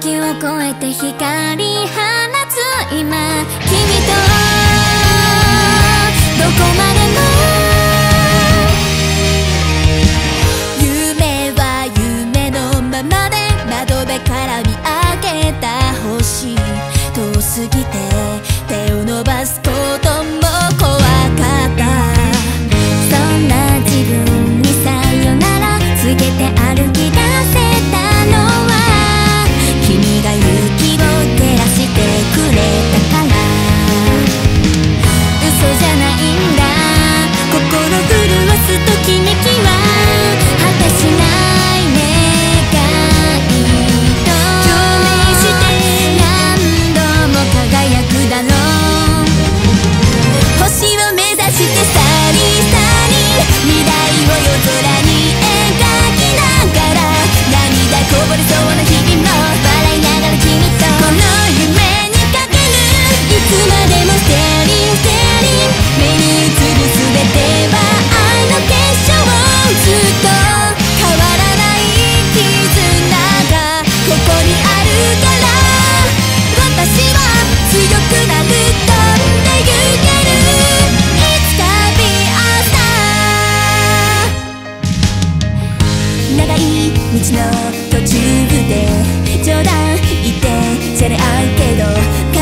時を超えて光放つ今君とどこまでも夢は夢のままで窓辺から見上げた星。遠すぎて手を伸ばすしてさり」「みらいを未来を夜空ない道の途中で冗談言ってじゃれ合うけど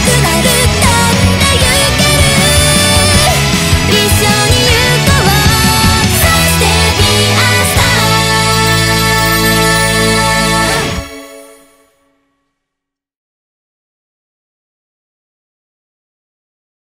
くな